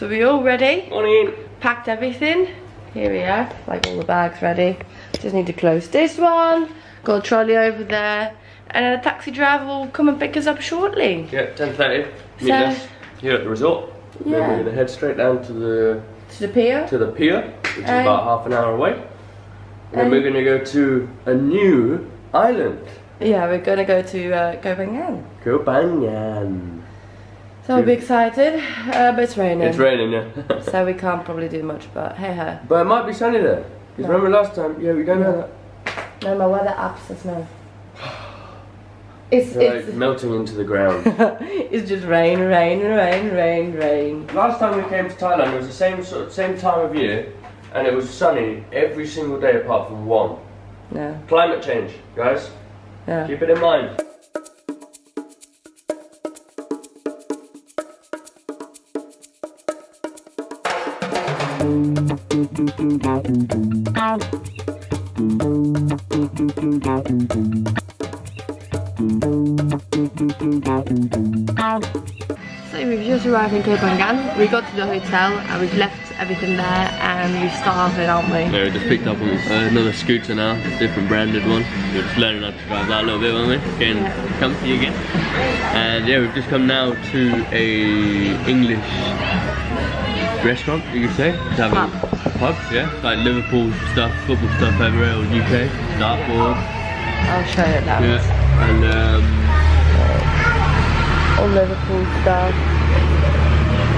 So we all ready? Morning. Packed everything. Here we are, like all the bags ready. Just need to close this one. Got a trolley over there. And a taxi driver will come and pick us up shortly. Yeah, 10.30. Meet So- us here at the resort. Then Yeah. we're going to head straight down to the To the pier. to the pier, which is Um, about half an hour away. And then um, we're going to go to a new island. Yeah, we're gonna go to uh. Koh Phangan. So I'll be excited, uh, but it's raining. It's raining, yeah. So we can't probably do much, but hey ho. but it might be sunny there. Because No. remember last time? Yeah, we don't know that. No, my weather app says no. It's, It's like melting into the ground. it's just rain, rain, rain, rain, rain. Last time we came to Thailand, it was the same sort of, same time of year, and it was sunny every single day apart from one. No, Climate change, guys. yeah. Keep it in mind. So we've just arrived in Koh Phangan. We got to the hotel and we've left everything there and we're starving, aren't we? Yeah, we just picked up another scooter now, different branded one. We're just learning how to drive that a little bit, aren't we? Getting Yeah. comfy again. And yeah, we've just come now to a English restaurant, you could say. To have Pub. a pub, yeah. Like Liverpool stuff, football stuff everywhere, or UK, dartboard. I'll show you that. Yeah. And um, All Liverpool stuff.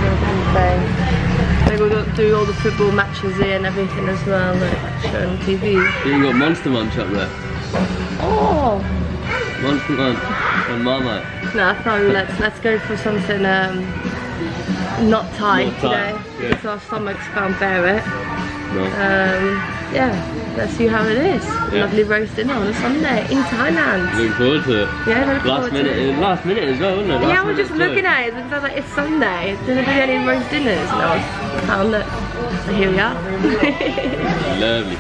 Liverpool thing. They will do all the football matches here and everything as well, like shown on TV. you got Monster Munch up there. Oh! Monster Munch and Marmite. No, no, let's let's go for something um not Thai Not today yeah. because our stomachs can't bear it. Um, yeah, let's see how it is. Yeah. Lovely roast dinner on a Sunday in Thailand. Looking forward to it. Yeah, looking Last forward to minute, it. last minute as well, isn't it? Last Yeah, we're just looking at it because I was like, it's Sunday. Didn't do any roast dinners. And I was it. So here we are. Lovely.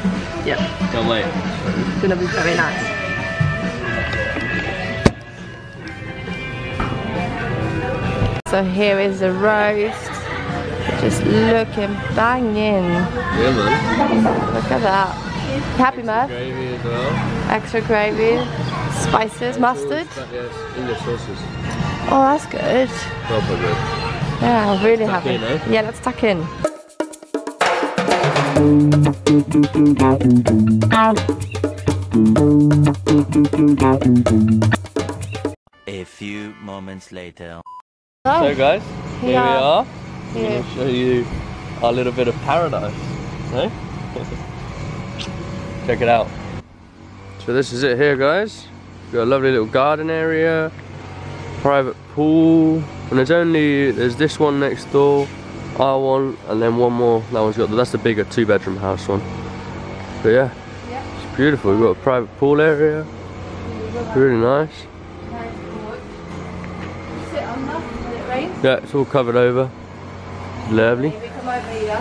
yep, Can't wait. it's gonna be very nice. So here is the roast. Just looking banging. Yeah, man. Look at that. Happy Murph? Gravy as well. Extra gravy, spices, mustard. Sauce, Yes, English sauces. Oh, that's good. Proper good. Yeah, I'm really Tuck happy. in, eh? Yeah, let's tuck in. A few moments later. So Oh, guys, here Yeah. we are. I'm here. going to show you our little bit of paradise. Eh? Check it out. So this is it here guys. We've got a lovely little garden area, private pool, and there's only, there's this one next door, our one, and then one more, that one's got, that's the bigger two bedroom house one. But yeah, Yeah. it's beautiful. We've got a private pool area, really nice. Sit on that when it rains. Yeah, it's all covered over. Lovely. Maybe come over here.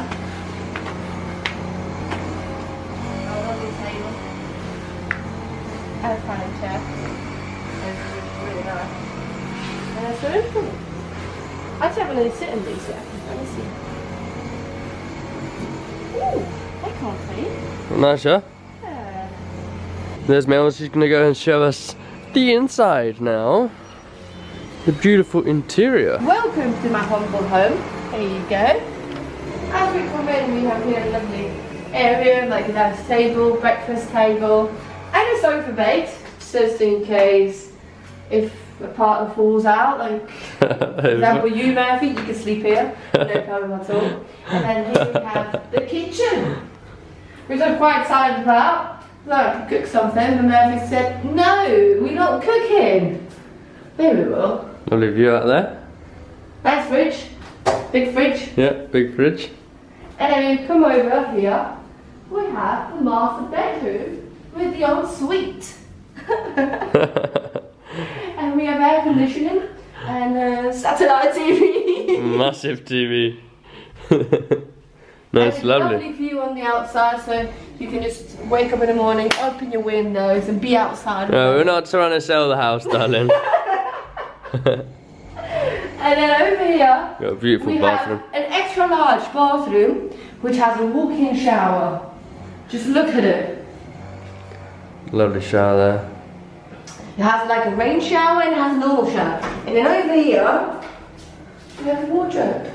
Oh, lovely. And a fan and chair. It's really nice. And a swimming pool. I actually haven't really sit in these yet. Let me see. Ooh, I can't see. Nice, yeah? Yeah. There's Mel, she's gonna go and show us the inside now. The beautiful interior. Welcome to my humble home. There you go. As we come in, we have here a lovely area, like a nice table, breakfast table, and a sofa bed, just in case if a partner falls out, like for example you Murphy, you can sleep here, no problem at all. And then here we have the kitchen, which I'm quite excited about. Like, cook something, but Murphy said, no, we're not cooking. There we will. Lovely view out there. Nice fridge, big fridge. Yeah, big fridge. And then we come over here, we have the master bedroom with the ensuite. and we have air conditioning and uh, satellite TV. Massive TV. And Nice, it's a lovely. lovely view on the outside, so you can just wake up in the morning, open your windows, and be outside. No, we're not trying to sell the house, darling. And then over here, Got a beautiful we bathroom. have an extra large bathroom which has a walk-in shower. Just look at it. Lovely shower there. It has like a rain shower and it has a normal shower. And then over here, we have a wardrobe.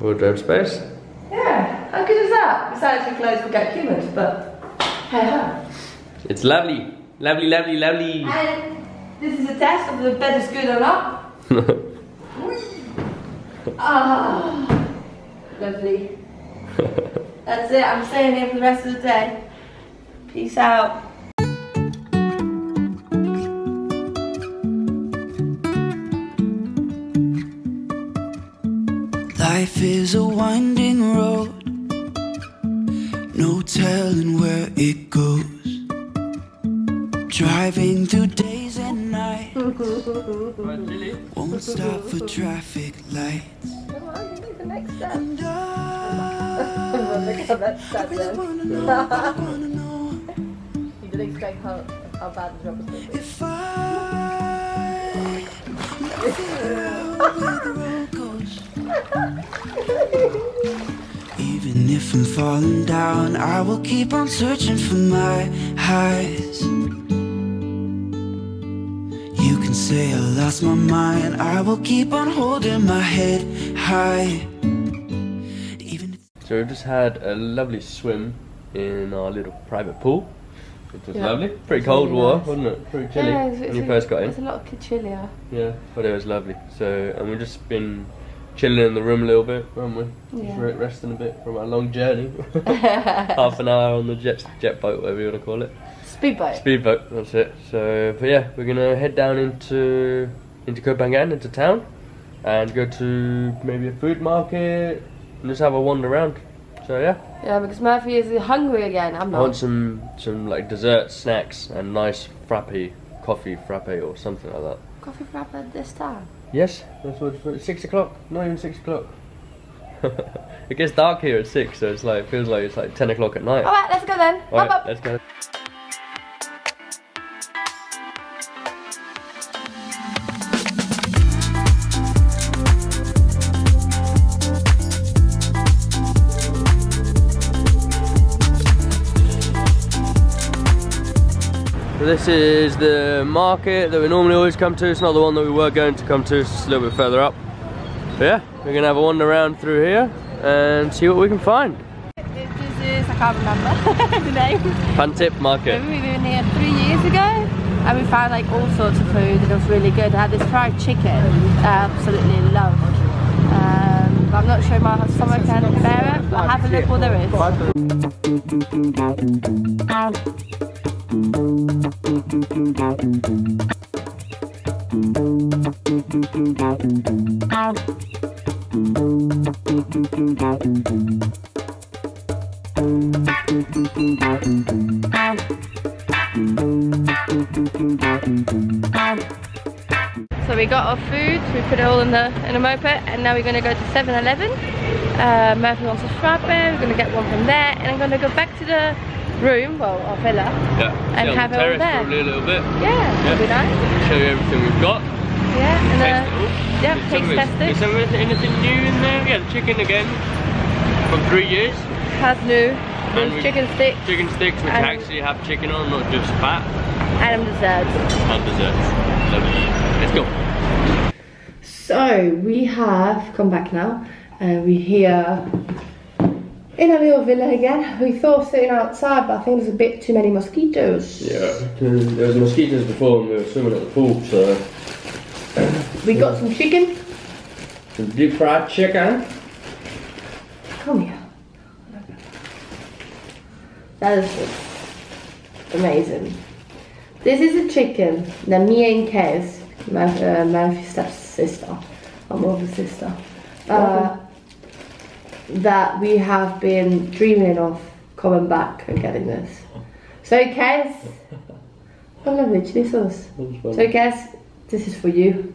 Wardrobe space. Yeah, how good is that? Besides your clothes will get humid, but hey ho. It's lovely. Lovely, lovely, lovely. And this is a test of the bed is good or not. Ah, lovely. That's it, I'm staying here for the rest of the day. Peace out. Life is a winding road, no telling where it goes. Driving through stop for traffic lights. And I, I really wanna know, I wanna know You didn't expect how, how bad the job was if I. Even if I'm falling down, I will keep on searching for my highs. Say I lost my mind, I will keep on holding my head high. Even So we've just had a lovely swim in our little private pool, It was Yeah, lovely. Pretty it's cold really water, nice. wasn't it? Pretty chilly Yeah, it's, when it's you a- first got in. It's a lot chillier. Yeah, but it was lovely. So, and we've just been chilling in the room a little bit, haven't we? Just Yeah. re- resting a bit from our long journey. Half an hour on the jet jet boat, whatever you want to call it. Speedboat. Speedboat, that's it. So, but yeah, we're gonna head down into into Koh Phangan, into town, and go to maybe a food market and just have a wander around. So yeah, Yeah, because Murphy is hungry again. I'm not. I want some some like dessert snacks and nice frappe, coffee frappe or something like that. Coffee frap at this time. Yes, that's what it's six o'clock. Not even six o'clock. it gets dark here at six, so it's like it feels like it's like ten o'clock at night. Alright, let's go then. All right, up. let's go. This is the market that we normally always come to. It's not the one that we were going to come to, it's just a little bit further up. But yeah, we're gonna have a wander around through here and see what we can find. This is, I can't remember the name. Pantip Market. We were in here three years ago and we found like all sorts of food and it was really good. I had this fried chicken I absolutely loved. Um, I'm not sure my stomach can bear it, but have a look what there is. So we got our food, we put it all in the in a moped and now we're gonna go to 7-Eleven. Uh, Murphy wants a frappe, we're gonna get one from there and I'm gonna go back to the room, well our villa. Yeah. And have it all there. probably a little bit. Yeah, that'll be nice. Show you everything we've got. Yeah, and Taste it uh, yeah, Is taste some of it- test it. Is some anything new in there? Yeah, the chicken again. From three years. has new And chicken sticks. Chicken sticks which actually have chicken on, not just fat. and desserts. And desserts. Lovely. Let's go. So we have come back now and we're here in a little villa again. We thought of sitting outside but I think there's a bit too many mosquitoes. Yeah, there was mosquitoes before when we were swimming at the pool, so We got some chicken. some deep fried chicken. Come here. That is amazing. This is a chicken that me and Kez, my uh, Murphy's stepsister, my mother's sister, uh, that we have been dreaming of coming back and getting this. So Kez, oh lovely chili sauce. So Kez, this is for you.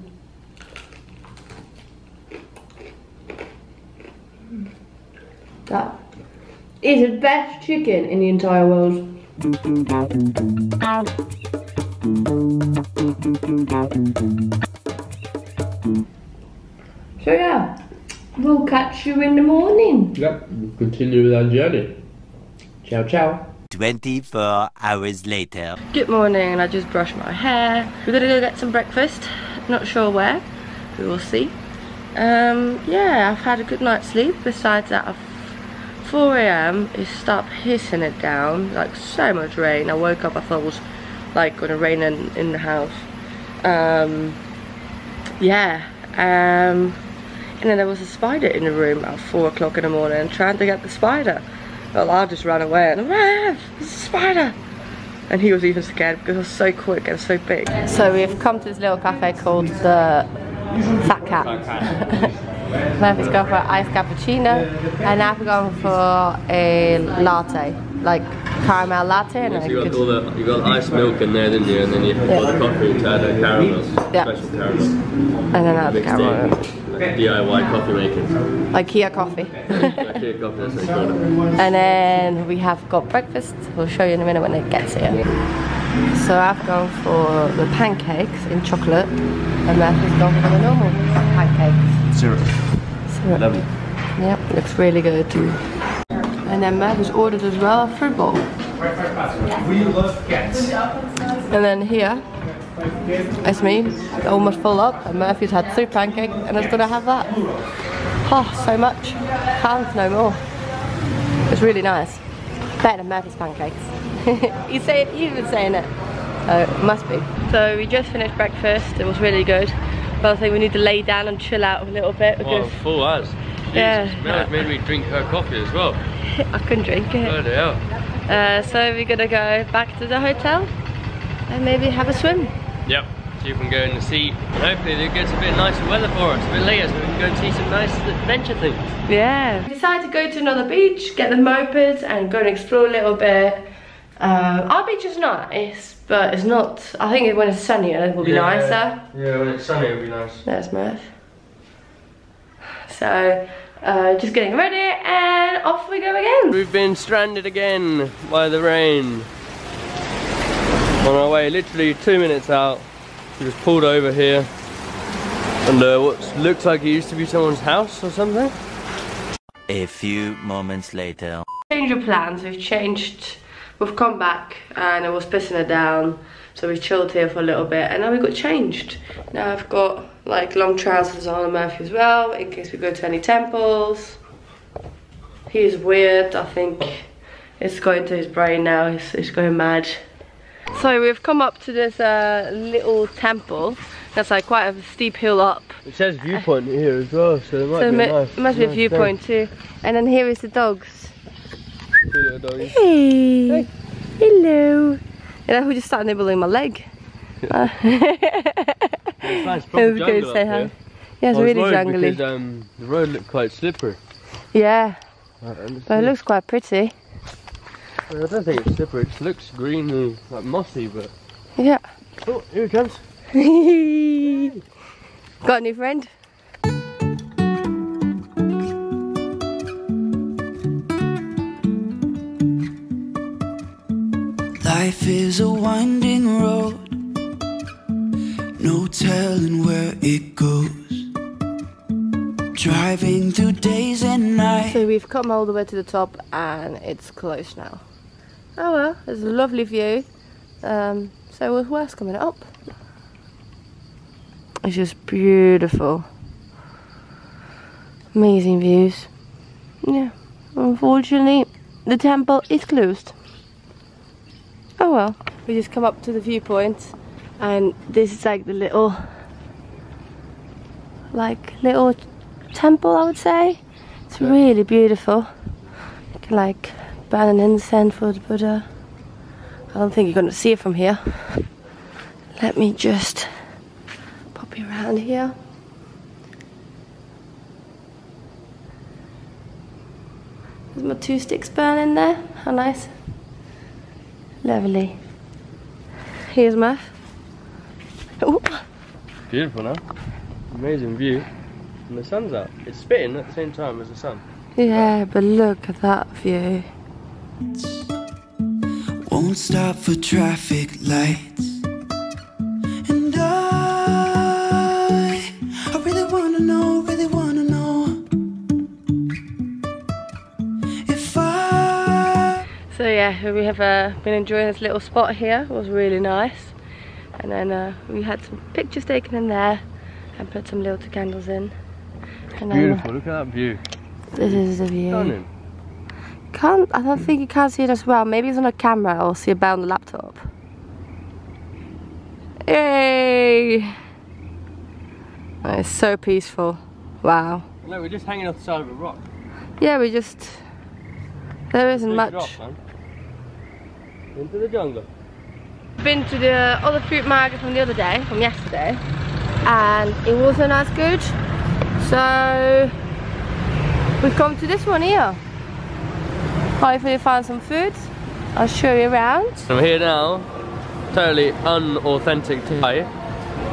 That is the best chicken in the entire world. So yeah, we'll catch you in the morning. Yep, we'll continue with our journey. Ciao, ciao. 24 hours later. Good morning, and I just brushed my hair. We're gonna go get some breakfast. Not sure where. We will see. Um, yeah, I've had a good night's sleep. Besides that, I've 4 a.m. it stopped hissing it down like so much rain I woke up I thought it was like gonna rain in, in the house um, yeah um, and then there was a spider in the room at 4 o'clock in the morning trying to get the spider well I just ran away and Rev, there's a spider and he was even scared because it was so quick and so big so we've come to this little cafe called the Fat Cat Murphy's gone for an iced cappuccino and I've gone for a latte, like caramel latte. And So you got all the you got iced milk in there, didn't you? And then you put the coffee to add a caramel, Yeah. special caramel, and then I have the mixed caramel. In, like DIY coffee making. Like Kia coffee. Like here, coffee, that's what you call it. and then we have got breakfast. We'll show you in a minute when it gets here. So I've gone for the pancakes in chocolate and Murphy's gone for the normal pancakes. Syrup. Syrup. Lovely. Yep, looks really good. Too. And then Murphy's ordered as well a fruit bowl. We love cats. And then here, it's me, almost full up, and Murphy's had three pancakes, and it's gonna have that. Oh, so much. Can't no more. It's really nice. Better than Murphy's pancakes. he's, saying, he's been saying it. So, it must be. So we just finished breakfast, it was really good. But I think we need to lay down and chill out a little bit Well, because full as. Yeah. Jesus, Mel made me drink her coffee as well. I couldn't drink it. Bloody hell. Uh, so we're gonna go back to the hotel and maybe have a swim. Yep. So you can go in the sea. Hopefully it gets a bit nicer weather for us, a bit later, so we can go and see some nice adventure things. Yeah. We decided to go to another beach, get the mopeds and go and explore a little bit. Um, our beach is nice, but it's not, I think when it's sunnier it will be nicer. Yeah, when it's sunny it'll be nice. There's Murph. So, uh, just getting ready and off we go again. We've been stranded again by the rain. On our way, literally two minutes out. We just pulled over here. And uh, what looks like it used to be someone's house or something. A few moments later. Change of plans, we've changed, we've come back and it was pissing it down. So we chilled here for a little bit and now we got changed. Now I've got like long trousers on and Murphy as well in case we go to any temples. He's weird, I think it's going to his brain now, he's, he's going mad. So we've come up to this uh, little temple that's like quite a steep hill up. It says viewpoint here as well, so it might So be nice. must be a viewpoint too. And then here is the dogs. little. Hey. Hello. And who just started nibbling my leg. Uh, It's nice, I proper was say hi. Yeah, it's really jungly. Because, um, the road looked quite slippery. Yeah, but it looks quite pretty. Uh, I don't think it's slippery, it looks green and like mossy, but... Yeah. Oh, here it comes. Got a new friend? Life is a winding road, no telling where it goes. Driving through days and nights. So we've come all the way to the top and it's closed now. Oh well, there's a lovely view. Um, so what's worse coming up? It's just beautiful. Amazing views. Yeah, unfortunately the temple is closed. Oh well, we just come up to the viewpoint and this is like the little, like little temple I would say. It's really beautiful. You like burn an incense for the Buddha. I don't think you're going to see it from here. Let me just pop you around here. There's my two sticks burning there. How nice. Lovely. Here's. Ooh. Beautiful now. Amazing view. And the sun's out. It's spitting at the same time as the sun. Yeah, but look at that view. Won't stop for traffic lights. And I, I really wanna know, really wanna know if I. So yeah, we have uh, been enjoying this little spot here. It was really nice. And then uh, we had some pictures taken in there and put some little candles in. And Beautiful, look at that view. This is the view. Stunning. Can't, I don't think you can see it as well. Maybe it's on a camera or see it better on the laptop. Yay! Oh, it's so peaceful. Wow. No, we're just hanging off the side of a rock. Yeah, we just... There isn't Big much. drop. Into the jungle. Been to the other fruit market from the other day, from yesterday, and it wasn't as good. So we've come to this one here. Hopefully find some food. I'll show you around. I'm here now, totally unauthentic Thai.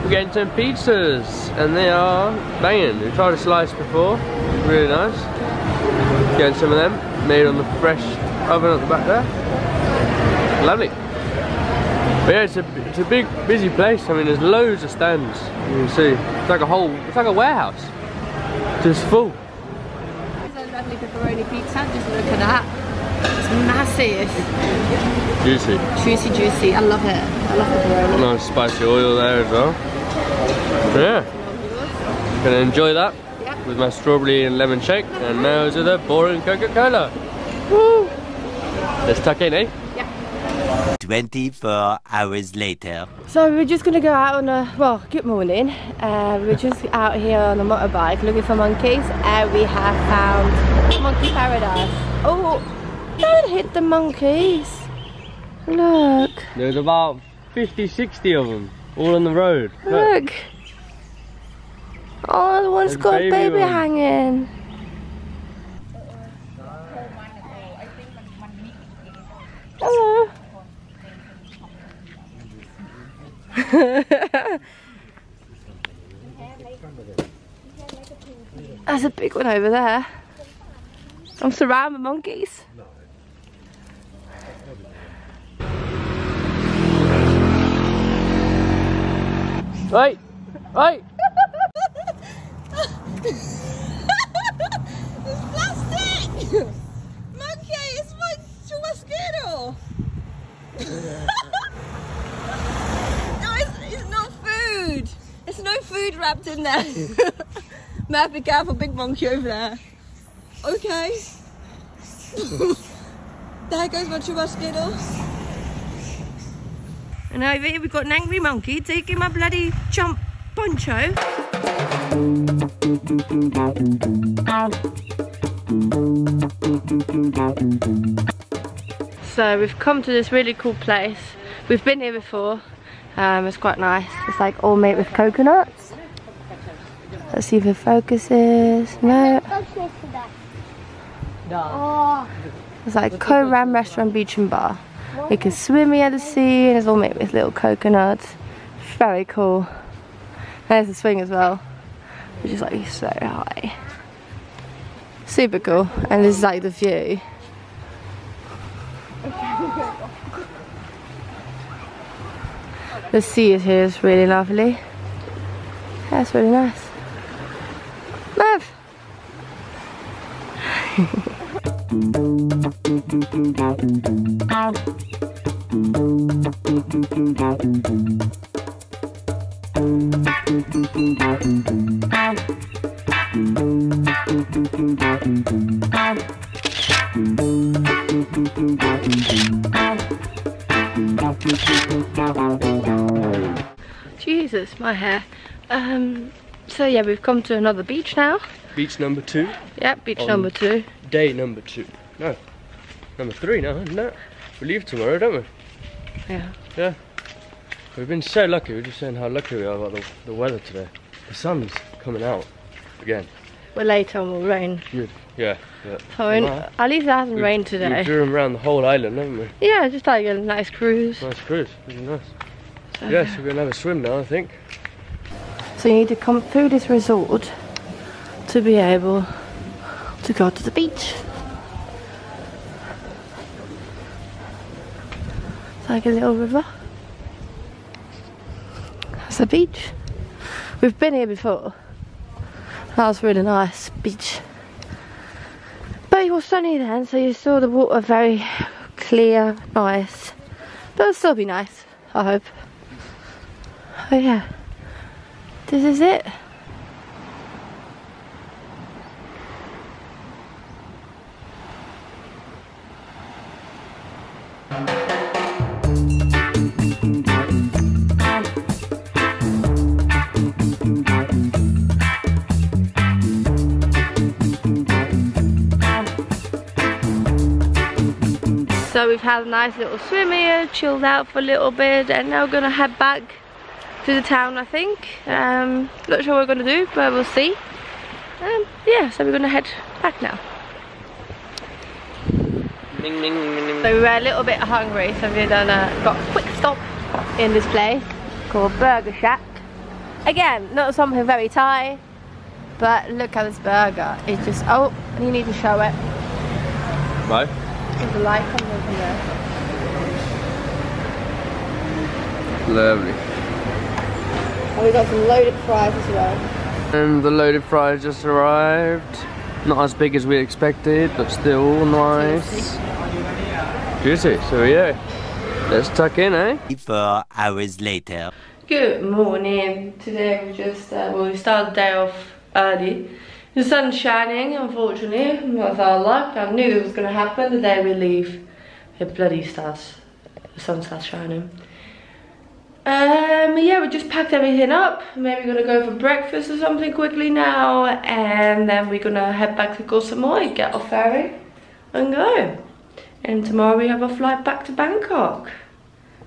We're getting some pizzas, and they are banging. We tried a slice before, really nice. Getting some of them, made on the fresh oven at the back there. Lovely. But yeah, it's a, it's a big, busy place. I mean, there's loads of stands. You can see, it's like a whole, it's like a warehouse, just full. It's a lovely pepperoni pizza, just look at that. It's massive. Juicy. Juicy, juicy. I love it. I love pepperoni. Nice spicy oil there as well. Yeah, gonna enjoy that Yeah. with my strawberry and lemon shake, and now to the boring Coca-Cola. Woo! Let's tuck in, eh? 24 hours later. So we're just gonna go out on a, well, good morning. Uh, we're just out here on a motorbike looking for monkeys and we have found monkey paradise. Oh, don't hit the monkeys. Look, There's about 50, 60 of them, all on the road. Look. look. Oh, the one's There's got a baby baby one. hanging. Hello. There's a big one over there. I'm surrounded with monkeys. Right, right. plastic! Monkey, it's my chubasquero! no, it's, it's not food! There's no food wrapped in there. Matt, be careful, big monkey over there. Okay. there goes my chubasquero. And over here we've got an angry monkey taking my bloody chump poncho. So we've come to this really cool place. We've been here before. Um, it's quite nice. It's like all made with coconuts. Let's see if it focuses. No. It's like Koh Ram Restaurant Beach and Bar. You can swim at the sea and it's all made with little coconuts. Very cool. There's a swing as well, which is like so high. Super cool. And this is like the view. The sea is here is really lovely. That's really nice. Merv! Jesus, my hair. Um, so yeah, we've come to another beach now. Beach number two, Yep, beach number two. day number two. No, number three now, isn't it? We leave tomorrow, don't we? Yeah. Yeah. We've been so lucky. We're just saying how lucky we are about the, the weather today. The sun's coming out again. We're late on will rain. Good. Yeah. yeah. So in, Wow. at least it hasn't We've- rained We've today. driven around the whole island, haven't we? Yeah, just like a nice cruise. Nice cruise. Really nice. Yes, we're gonna have a swim now, I think. So you need to come through this resort to be able to go to the beach. It's like a little river. That's the beach. We've been here before. That was really nice beach. But it was sunny then, so you saw the water very clear, nice. But it'll still be nice, I hope. Oh yeah. This is it. So we've had a nice little swim here, chilled out for a little bit, and now we're gonna head back to the town, I think. Um, not sure what we're gonna do, but we'll see. Um, yeah, so we're gonna head back now. So we were a little bit hungry, so we've done a, got a quick stop in this place called Burger Shack. Again, not something very Thai, but look at this burger. It's just, oh, you need to show it. Right. There's a light coming in from there. Lovely. And we got some loaded fries as well. And the loaded fries just arrived. Not as big as we expected, but still nice. Juicy. So yeah, let's tuck in, eh? Four hours later. Good morning. Today we just, uh, well, we started the day off early. The sun's shining, unfortunately. That's our luck. I knew it was going to happen. The day we leave, it bloody starts, the sun starts shining. Um, yeah, we just packed everything up. Maybe we're gonna go for breakfast or something quickly now, and then we're gonna head back to Koh Samui, get off ferry, and go. And tomorrow we have a flight back to Bangkok.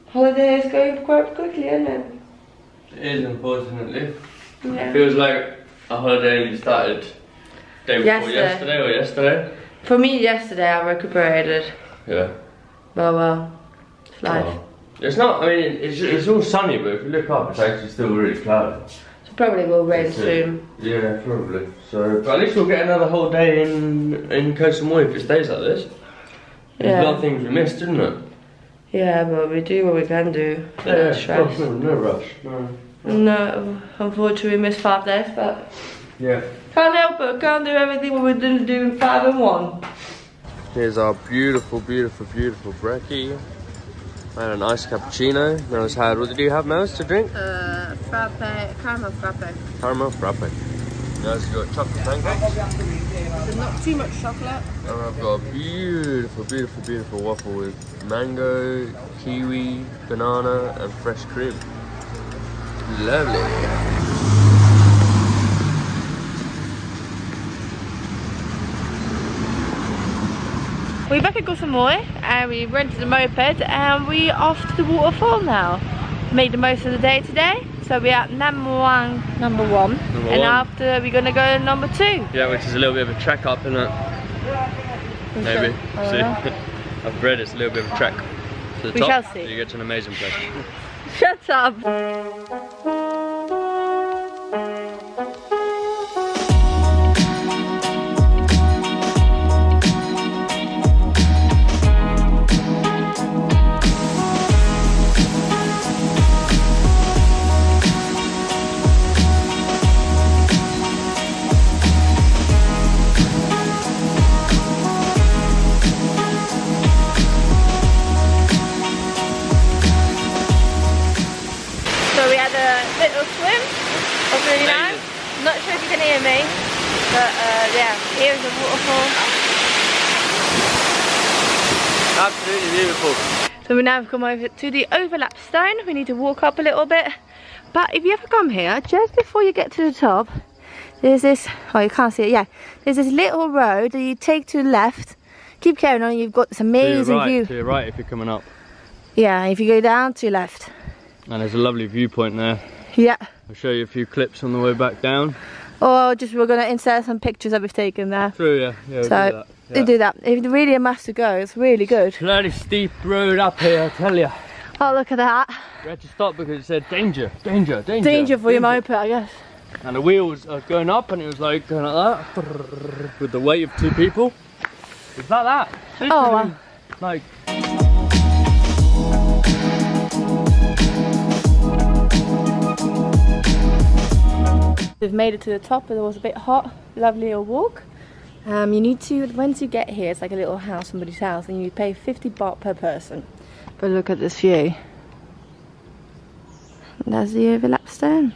Holiday is going quite quickly, isn't it? It is, unfortunately. Yeah. Feels like a holiday only started day before Yesterday. yesterday or yesterday. For me, yesterday I recuperated. Yeah. Well, well, it's life. Oh. It's not, I mean, it's, it's all sunny, but if you look up, it's actually still really cloudy. So probably will rain That's it. soon. Yeah, probably. So, but at least we'll get another whole day in in Koh Samui if it stays like this. There's Yeah. a lot of things we missed, didn't it? Yeah, but we do what we can do. Yeah, No yeah. stress. No, no rush. No. No, unfortunately we missed five days, but Yeah. can't help it. Can't do everything we didn't do in five and one. Here's our beautiful, beautiful, beautiful brekkie. I had an iced cappuccino. Mel's had, what did you have, Mels, to drink? Uh, frappe, caramel frappe. Caramel frappe. Mel's got chocolate pancakes. Not too much chocolate. And I've got a beautiful, beautiful, beautiful waffle with mango, kiwi, banana, and fresh cream. Lovely. We're back at Koh Samui and we rented a moped and we off to the waterfall now. Made the most of the day today. So we're at number one, number one. Number and one. after we're gonna go to number two. Yeah, which is a little bit of a trek up, isn't it? Maybe. I See? I've read it's a little bit of a trek to the We top. shall see. You get to an amazing place. Shut up. Me, but uh, yeah, here's the waterfall. Absolutely beautiful. So we now have come over to the overlap stone. We need to walk up a little bit. But if you ever come here, just before you get to the top, there's this, oh you can't see it, yeah. There's this little road that you take to the left. Keep carrying on, you've got this amazing view. to your right if you're coming up. Yeah, if you go down to your left. And there's a lovely viewpoint there. Yeah. I'll show you a few clips on the way back down. Or just we're gonna insert some pictures that we've taken there. True, yeah. yeah we'll So, do that. We do that. If really a must to go, it's really good. Bloody steep road up here, I tell you. Oh, look at that. We had to stop because it said danger, danger, danger. Danger for your moped, I guess. And the wheels are going up and it was like going like that with the weight of two people. It's like that. Oh, wow. Like We've made it to the top, it was a bit hot. Lovely little walk. Um, you need to, once you get here, it's like a little house, somebody's house, and you pay 50 baht per person. But look at this view. That's the overlap stone.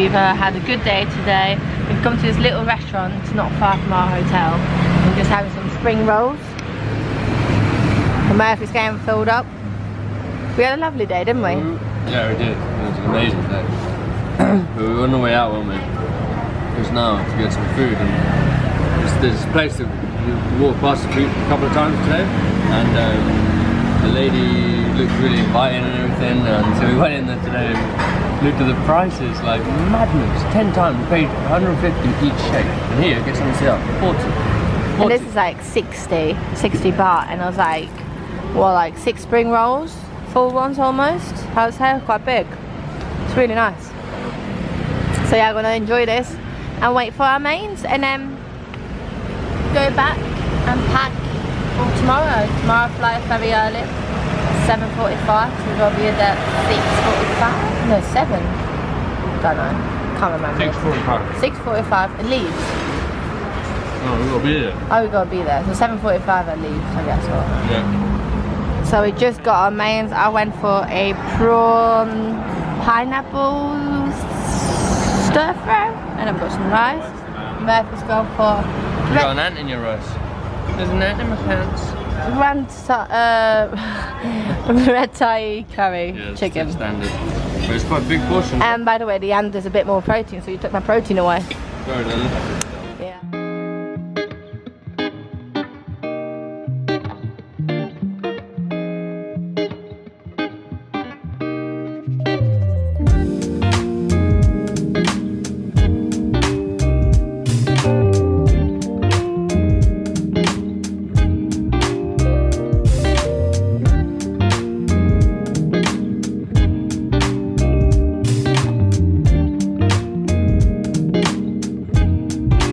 We've uh, had a good day today. We've come to this little restaurant not far from our hotel. We're just having some spring rolls. The Murphy's getting filled up. We had a lovely day, didn't we? Yeah, we did. It was an amazing day. but we were on the way out, weren't we? Just now to get some food. And there's, there's this place that we walked past the food a couple of times today, and um, the lady looked really inviting and everything. And so we went in there today looked at the prices, like madness. Ten times we paid 150 each shake, and here get something out 40. And this is like 60, 60 baht. And I was like, well, like six spring rolls, full ones almost. I would say quite big. It's really nice. So yeah, I'm gonna enjoy this and wait for our mains and then go back and pack for tomorrow. Tomorrow flight very early, 7.45, so we've got to be there at 6.45. No, 7. Don't know. Can't remember. 645. 6.45 it leaves. Oh, we got to be there. Oh, we gotta be there. So 7.45 it leaves, I guess. Or, Yeah. So we just got our mains. I went for a prawn pineapple stir fry, and I've got some rice. Murphy's gone for You got an ant in your rice. There's an ant in my pants. Red, uh, red Thai curry Yeah, chicken. standard. But it's quite a big portion. And by the way, the and is a bit more protein, so you took my protein away. Sorry, then.